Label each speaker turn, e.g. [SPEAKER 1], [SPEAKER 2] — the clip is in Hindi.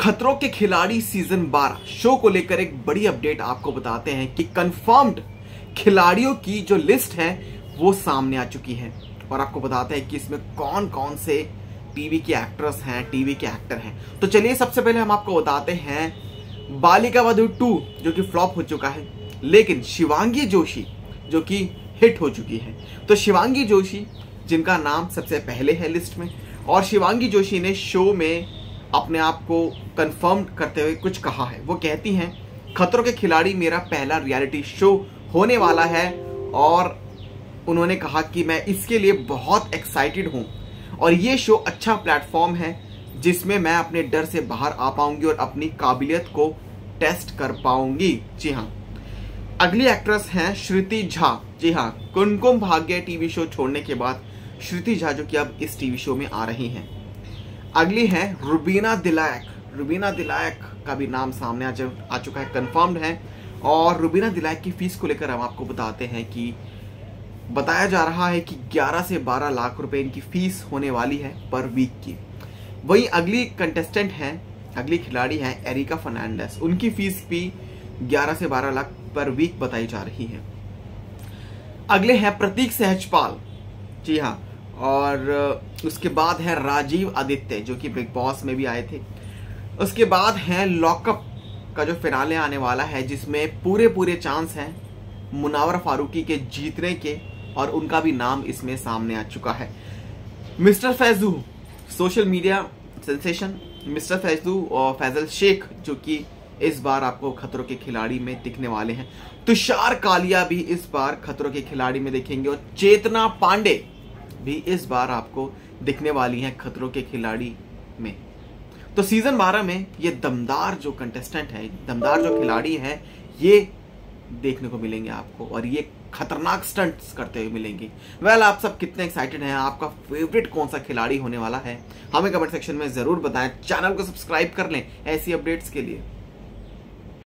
[SPEAKER 1] खतरों के खिलाड़ी सीज़न 12 शो को लेकर एक बड़ी अपडेट आपको बताते हैं कि कंफर्म्ड खिलाड़ियों की जो लिस्ट है, वो सामने आ चुकी है। और आपको बताते हैं कि इसमें कौन कौन से टीवी के एक्ट्रेस हैं टीवी के एक्टर हैं। तो चलिए सबसे पहले हम आपको बताते हैं बालिका वधु टू, जो कि फ्लॉप हो चुका है। लेकिन शिवांगी जोशी, जो कि हिट हो चुकी है। तो शिवांगी जोशी, जिनका नाम सबसे पहले है लिस्ट में, और शिवांगी जोशी ने शो में अपने आप को कंफर्म करते हुए कुछ कहा है। वो कहती हैं, खतरों के खिलाड़ी मेरा पहला रियलिटी शो होने वाला है और उन्होंने कहा कि मैं इसके लिए बहुत एक्साइटेड हूँ। और ये शो अच्छा प्लेटफॉर्म है जिसमें मैं अपने डर से बाहर आ पाऊँगी और अपनी काबिलियत को टेस्ट कर पाऊँगी। जी हाँ। अगली एक्ट्रेस हैं श्रुति झा। जी हाँ कुमकुम भाग्य टीवी शो छोड़ने के बाद श्रुति झा जो कि अब इस टीवी शो में आ रही हैं। अगली है रुबीना दिलायक। रुबीना दिलायक का भी नाम सामने आ, आ चुका है कंफर्म्ड है। और रुबीना दिलायक की फ़ीस को लेकर हम आपको बताते हैं कि बताया जा रहा है कि 11 से 12 लाख रुपए इनकी फ़ीस होने वाली है पर वीक की। वही अगली कंटेस्टेंट हैं अगली खिलाड़ी हैं एरिका फर्नांडस। उनकी फ़ीस भी 11 से 12 लाख पर वीक बताई जा रही है। अगले हैं प्रतीक सहजपाल। जी हाँ और उसके बाद है राजीव आदित्य, जो कि बिग बॉस में भी आए थे। उसके बाद है लॉकअप का जो फिनाले आने वाला है, जिसमें पूरे पूरे चांस हैं मुनावर फारूकी के जीतने के, और उनका भी नाम इसमें सामने आ चुका है। Mister Faizu, social media sensation, mister Faizu और फैजल शेख, जो कि इस बार आपको खतरों के खिलाड़ी में दिखने वाले हैं। तुषार कालिया भी इस बार खतरों के खिलाड़ी में देखेंगे, और चेतना पांडे भी इस बार आपको दिखने वाली हैं खतरों के खिलाड़ी में। तो सीज़न 12 में ये दमदार जो कंटेस्टेंट है दमदार जो खिलाड़ी है ये देखने को मिलेंगे आपको और ये खतरनाक स्टंट्स करते हुए मिलेंगे। वेल well, आप सब कितने एक्साइटेड हैं? आपका फेवरेट कौन सा खिलाड़ी होने वाला है? हमें कमेंट सेक्शन में ज़रूर बताएँ। चैनल को सब्सक्राइब कर लें ऐसी अपडेट्स के लिए।